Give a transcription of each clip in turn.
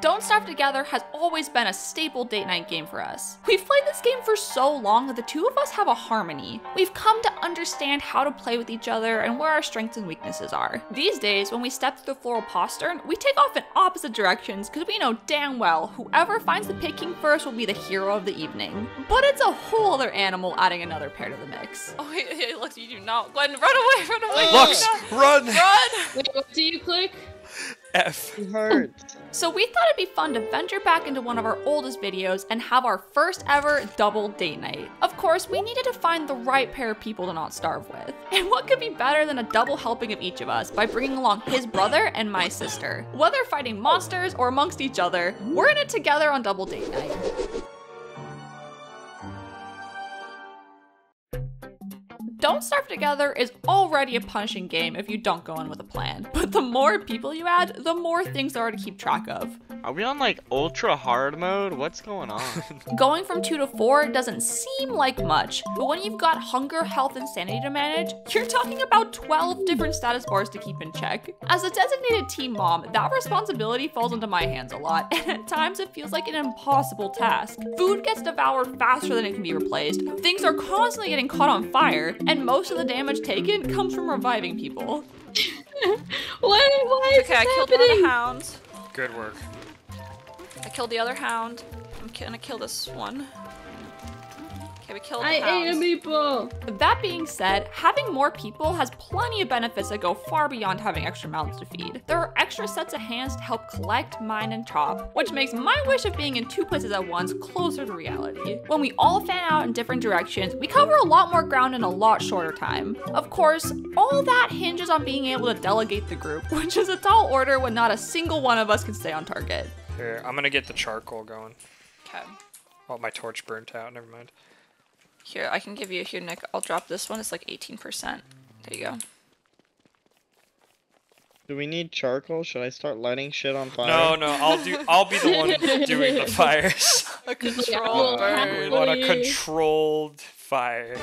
Don't Starve Together has always been a staple date night game for us. We've played this game for so long that the two of us have a harmony. We've come to understand how to play with each other and where our strengths and weaknesses are. These days, when we step through the Florid Postern, we take off in opposite directions because we know damn well whoever finds the Pig King first will be the hero of the evening. But it's a whole other animal adding another pair to the mix. Oh, wait, hey, Lux, you do not. Gwen, run away, run away. Lux, run! Run! Wait, what do you click? F. It hurts. So we thought it'd be fun to venture back into one of our oldest videos and have our first ever double date night. Of course, we needed to find the right pair of people to not starve with. And what could be better than a double helping of each of us by bringing along his brother and my sister? Whether fighting monsters or amongst each other, we're in it together on double date night. Don't Starve Together is already a punishing game if you don't go in with a plan. But the more people you add, the more things there are to keep track of. Are we on like ultra hard mode? What's going on? Going from 2 to 4 doesn't seem like much, but when you've got hunger, health, and sanity to manage, you're talking about 12 different status bars to keep in check. As a designated team mom, that responsibility falls into my hands a lot, and at times it feels like an impossible task. Food gets devoured faster than it can be replaced, things are constantly getting caught on fire, and most of the damage taken comes from reviving people. Why? Why is Okay, I this killed one of happening? the hounds. Good work. I killed the other hound. I'm gonna kill this one. Okay, we killed the I ate a meatball. That being said, having more people has plenty of benefits that go far beyond having extra mouths to feed. There are extra sets of hands to help collect, mine, and chop, which makes my wish of being in two places at once closer to reality. When we all fan out in different directions, we cover a lot more ground in a lot shorter time. Of course, all that hinges on being able to delegate the group, which is a tall order when not a single one of us can stay on target. Here, I'm gonna get the charcoal going. Okay. Oh, my torch burnt out. Never mind. Here, I can give you a here, Nick. I'll drop this one. It's like 18%. There you go. Do we need charcoal? Should I start lighting shit on fire? No, no, I'll do. I'll be the one doing the fires. A control well, burn. we want a controlled fire.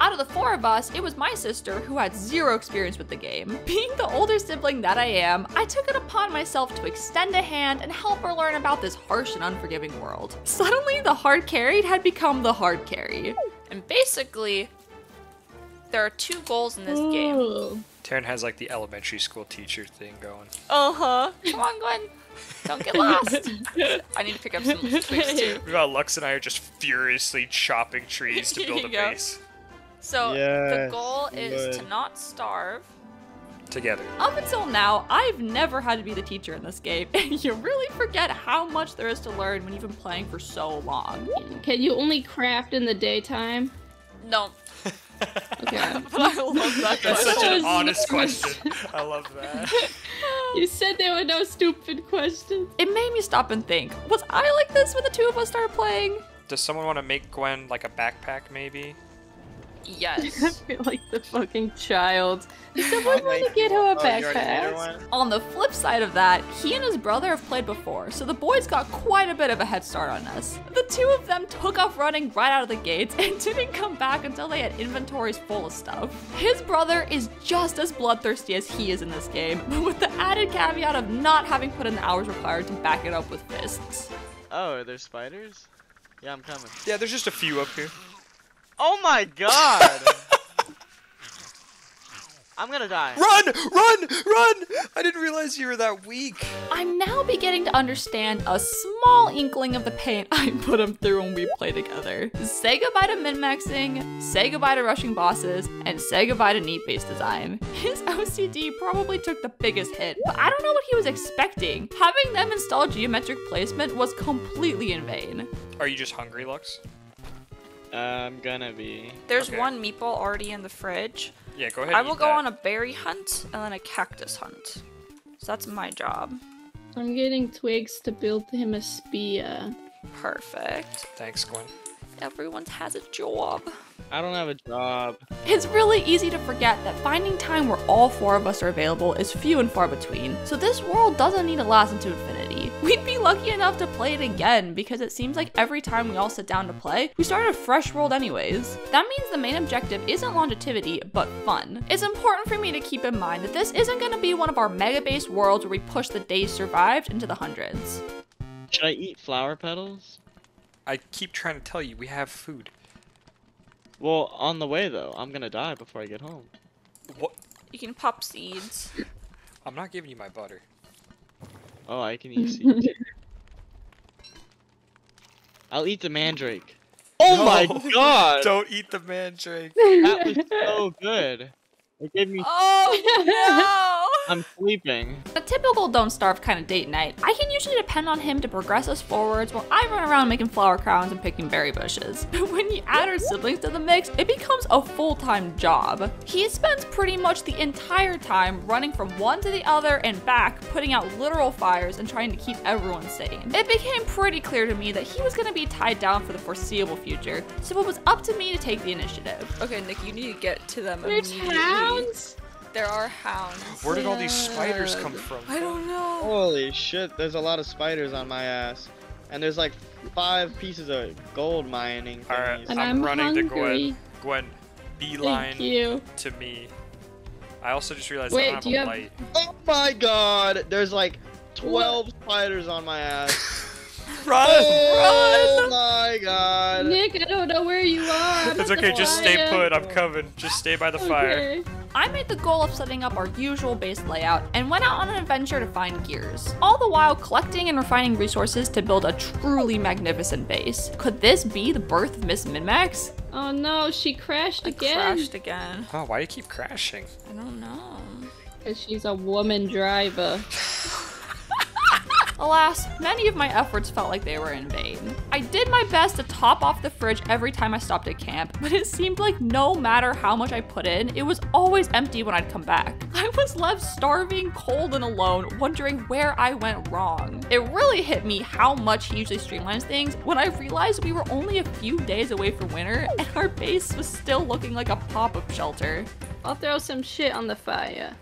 Out of the four of us, it was my sister who had zero experience with the game. Being the older sibling that I am, I took it upon myself to extend a hand and help her learn about this harsh and unforgiving world. Suddenly, the hard carried had become the hard carry. And basically, there are two goals in this game. Ooh. Taryn has like the elementary school teacher thing going. Uh huh. Come on, Gwen. Don't get lost. I need to pick up some twigs too. Meanwhile, Lux and I are just furiously chopping trees to build a go. base So the goal is to not starve. Together. Up until now, I've never had to be the teacher in this game, and you really forget how much there is to learn when you've been playing for so long. Can you only craft in the daytime? No. Okay. But I love that. That's such an honest question. I love that. you said there were no stupid questions. It made me stop and think was I like this when the two of us started playing? Does someone want to make Gwen like a backpack, maybe? I feel like the fucking child. Did someone want to get her a Oh, you already made her backpack? one? On the flip side of that, he and his brother have played before, so the boys got quite a bit of a head start on us. The two of them took off running right out of the gates and didn't come back until they had inventories full of stuff. His brother is just as bloodthirsty as he is in this game, but with the added caveat of not having put in the hours required to back it up with fists. Oh, are there spiders? Yeah, I'm coming. Yeah, there's just a few up here. Oh my god! I'm gonna die. Run! Run! Run! I didn't realize you were that weak. I'm now beginning to understand a small inkling of the pain I put him through when we play together. Say goodbye to min-maxing, say goodbye to rushing bosses, and say goodbye to neat-based design. His OCD probably took the biggest hit, but I don't know what he was expecting. Having them install geometric placement was completely in vain. Are you just hungry, Lux? I'm gonna be. There's Okay. one meatball already in the fridge. Yeah, go ahead. I and will eat go that. on a berry hunt and then a cactus hunt. So that's my job. I'm getting twigs to build him a spear. Perfect. Thanks, Gwen. Everyone has a job. I don't have a job. It's really easy to forget that finding time where all four of us are available is few and far between, so this world doesn't need to last into infinity. We'd be lucky enough to play it again because it seems like every time we all sit down to play, we start a fresh world anyways. That means the main objective isn't longevity, but fun. It's important for me to keep in mind that this isn't going to be one of our mega based worlds where we push the days survived into the hundreds. Should I eat flower petals? I keep trying to tell you, we have food. Well, on the way though, I'm gonna die before I get home. What? You can pop seeds. I'm not giving you my butter. Oh, I can eat seeds. I'll eat the mandrake. Oh my god! Don't eat the mandrake. That was so good. It gave me. Oh I'm sleeping. A typical don't starve kind of date night. I can usually depend on him to progress us forwards while I run around making flower crowns and picking berry bushes. But when you add our siblings to the mix, it becomes a full-time job. He spends pretty much the entire time running from one to the other and back, putting out literal fires and trying to keep everyone sane. It became pretty clear to me that he was going to be tied down for the foreseeable future, so it was up to me to take the initiative. Okay, Nick, you need to get to them There's immediately. hounds. There are hounds. Where did all these spiders come from? I don't know. Holy shit, there's a lot of spiders on my ass. And there's like five pieces of gold mining All right, I'm, I'm running to hungry. Gwen. Gwen, Thank beeline you. to me. I also just realized Wait, I don't do have you a have- light. Oh my god, there's like 12 spiders on my ass. Run! Run! Oh my god. Nick, I don't know where you are. I'm It's okay, just stay put. I'm coming. Just stay by the fire. Okay. I made the goal of setting up our usual base layout and went out on an adventure to find gears, all the while collecting and refining resources to build a truly magnificent base. Could this be the birth of Miss Minmax? Oh no, she crashed I again. crashed again. Oh, why do you keep crashing? I don't know. Cause she's a woman driver. Alas, many of my efforts felt like they were in vain. I did my best to top off the fridge every time I stopped at camp, but it seemed like no matter how much I put in, it was always empty when I'd come back. I was left starving, cold, and alone, wondering where I went wrong. It really hit me how much he usually streamlines things when I realized we were only a few days away from winter and our base was still looking like a pop-up shelter. I'll throw some shit on the fire.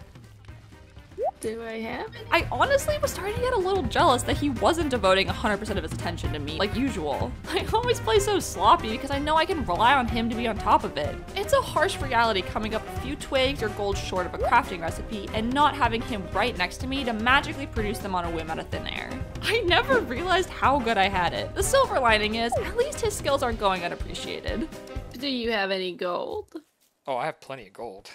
Do I have it? I honestly was starting to get a little jealous that he wasn't devoting 100% of his attention to me, like usual. I always play so sloppy because I know I can rely on him to be on top of it. It's a harsh reality coming up a few twigs or gold short of a crafting recipe and not having him right next to me to magically produce them on a whim out of thin air. I never realized how good I had it. The silver lining is, at least his skills aren't going unappreciated. Do you have any gold? Oh, I have plenty of gold.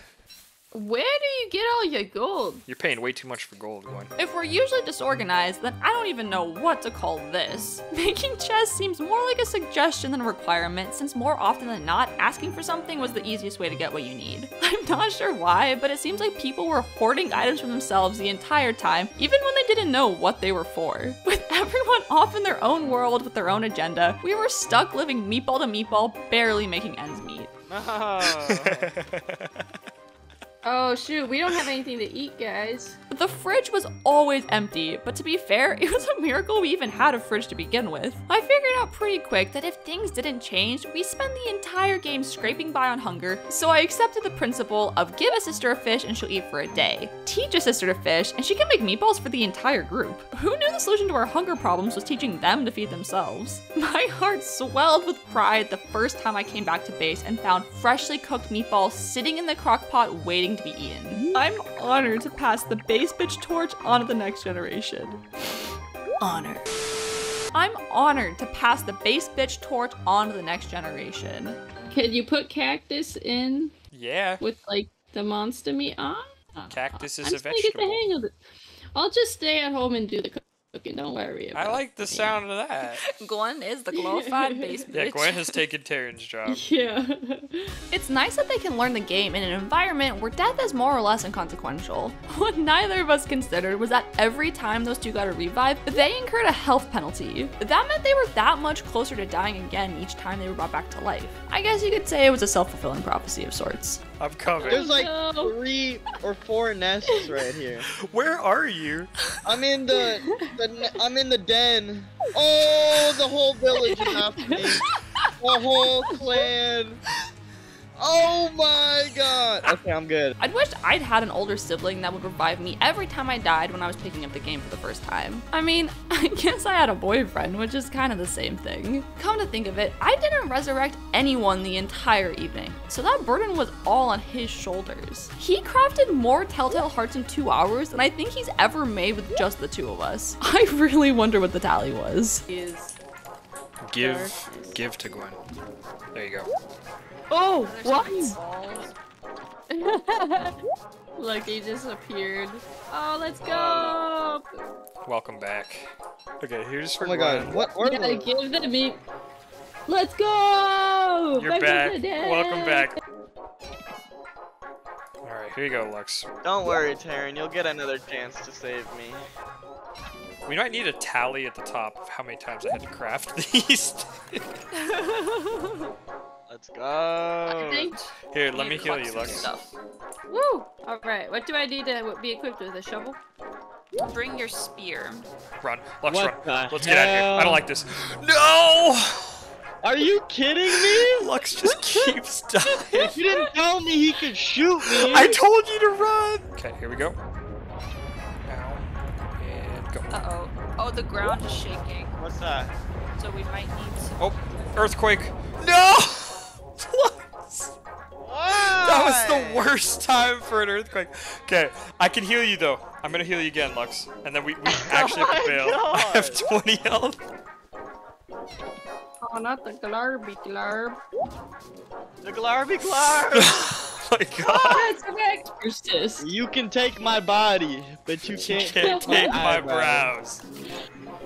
Where do you get all your gold? You're paying way too much for gold, Gwen. If we're usually disorganized, then I don't even know what to call this. Making chess seems more like a suggestion than a requirement, since more often than not, asking for something was the easiest way to get what you need. I'm not sure why, but it seems like people were hoarding items for themselves the entire time, even when they didn't know what they were for. With everyone off in their own world with their own agenda, we were stuck living meatball to meatball, barely making ends meet. Ah. Oh shoot, we don't have anything to eat, guys. The fridge was always empty, but to be fair, it was a miracle we even had a fridge to begin with. I figured out pretty quick that if things didn't change, we spend the entire game scraping by on hunger, so I accepted the principle of give a sister a fish and she'll eat for a day. Teach a sister to fish and she can make meatballs for the entire group. Who knew the solution to our hunger problems was teaching them to feed themselves? My heart swelled with pride the first time I came back to base and found freshly cooked meatballs sitting in the crock pot waiting to be eaten. I'm honored to pass the base bitch torch on to the next generation. Honor. I'm honored to pass the base bitch torch on to the next generation. Can you put cactus in yeah. with like the monster meat on? Cactus is I'm a just gonna get the vegetable. hang of it. I'll just stay at home and do the cooking. Don't worry about I like the me. sound of that. Gwen is the glorified base bitch. Yeah, Gwen has taken Taryn's job. Yeah. It's nice that they can learn the game in an environment where death is more or less inconsequential. What neither of us considered was that every time those two got a revive, they incurred a health penalty. That meant they were that much closer to dying again each time they were brought back to life. I guess you could say it was a self-fulfilling prophecy of sorts. I'm coming. There's like oh, No. three or four nests right here. Where are you? I'm in the, the I'm in the den. Oh, the whole village is after me. The whole clan. Oh my god. Okay, I'm good. I'd wished I'd had an older sibling that would revive me every time I died when I was picking up the game for the first time. I mean, I guess I had a boyfriend, which is kind of the same thing. Come to think of it, I didn't resurrect anyone the entire evening, so that burden was all on his shoulders. He crafted more Telltale Hearts in two hours than I think he's ever made with just the two of us. I really wonder what the tally was. Is Give, give to Gwen. There you go. oh, oh what? Balls. Look, he just appeared. Oh, let's oh, go! Welcome back. Okay, here's for Oh my Gwen. god. What? Where Yeah, the- give them me. Let's go! You're from back. the dead. Welcome back. Alright, here you go, Lux. Don't worry, Taryn. You'll get another chance to save me. We might need a tally at the top of how many times I had to craft these. Let's go. Here, let me Need heal you, and Lux. Stuff. Woo! Alright, what do I need to be equipped with? A shovel? Bring your spear. Run. Lux, What run. the Let's get out of here. I don't like this. No! Are you kidding me? Lux just keeps dying. You didn't tell me he could shoot me. I told you to run! Okay, here we go. Now, and go. Uh oh. Oh, the ground is shaking. What's that? So we might need to. Oh, earthquake. No! Lux! Why? That was the worst time for an earthquake. Okay, I can heal you though. I'm gonna heal you again, Lux. And then we, we actually have to my bail. I have 20 health. Oh, not the glarby glarb. The Glarby Glarb. oh my god. That's an exorcist. you can take my body, but you You can't, can't take my eyebrows. brows.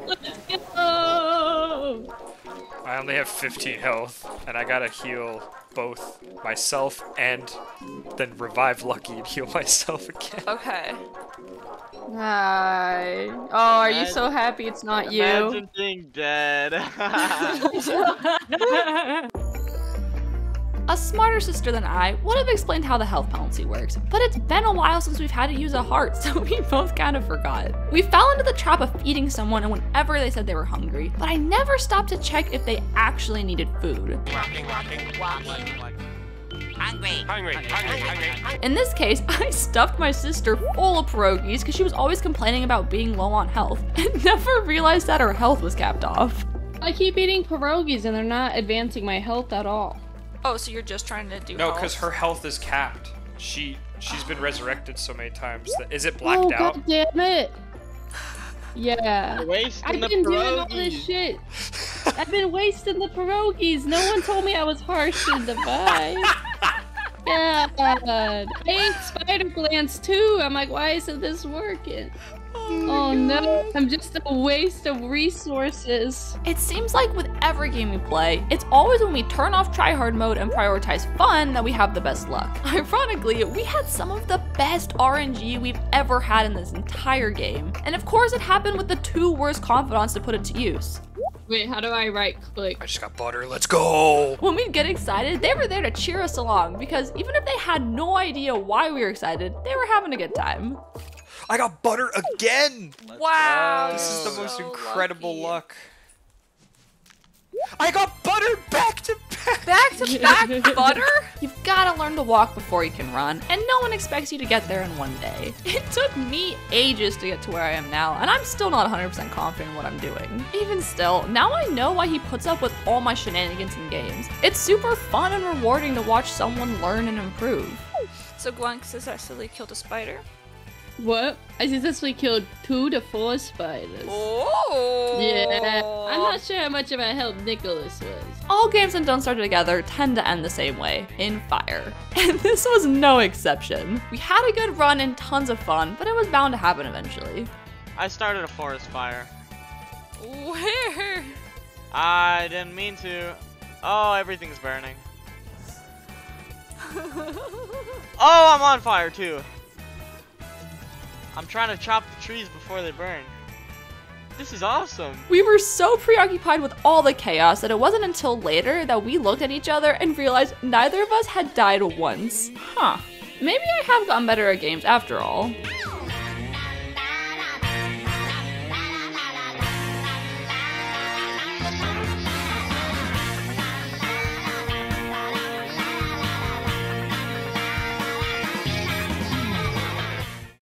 Let's go! I only have 15 health, and I gotta heal both myself and then revive Lucky and heal myself again. Okay. Hi. Oh, are you so happy it's not you? Imagine being dead. A smarter sister than I would have explained how the health penalty works, but it's been a while since we've had to use a heart, so we both kind of forgot. We fell into the trap of feeding someone whenever they said they were hungry, but I never stopped to check if they actually needed food. Hungry, hungry, hungry, hungry. In this case, I stuffed my sister full of pierogies because she was always complaining about being low on health and never realized that her health was capped off. I keep eating pierogies and they're not advancing my health at all. Oh, so you're just trying to do No, because her health is capped. She she's been oh. resurrected so many times. That, is it oh, blacked oh, out? god damn it! Yeah. Wasting I've the been doing all this shit. I've been wasting the pierogies. No one told me I was harsh and divine. God. I ate spider glands too. I'm like, why isn't this working? Oh, oh, no. I'm just a waste of resources. It seems like with every game we play, it's always when we turn off tryhard mode and prioritize fun that we have the best luck. Ironically, we had some of the best RNG we've ever had in this entire game. And of course, it happened with the two worst confidants to put it to use. Wait, how do I right click? I just got butter. Let's go. When we'd get excited, they were there to cheer us along because even if they had no idea why we were excited, they were having a good time. I got butter again. Wow. This is the so most incredible lucky. luck. I got butter back to back. Back to back butter? You've gotta learn to walk before you can run, and no one expects you to get there in one day. It took me ages to get to where I am now, and I'm still not 100% confident in what I'm doing. Even still, now I know why he puts up with all my shenanigans in games. It's super fun and rewarding to watch someone learn and improve. So Gwen successfully killed a spider. What? I successfully killed two to four spiders. Oh. Yeah, I'm not sure how much of a help Nicholas was. All games that Don't Starve Together tend to end the same way, in fire. And this was no exception. We had a good run and tons of fun, but it was bound to happen eventually. I started a forest fire. Where? I didn't mean to. Oh, everything's burning. Oh, I'm on fire too. I'm trying to chop the trees before they burn. This is awesome. We were so preoccupied with all the chaos that it wasn't until later that we looked at each other and realized neither of us had died once. Huh. Maybe I have gotten better at games after all.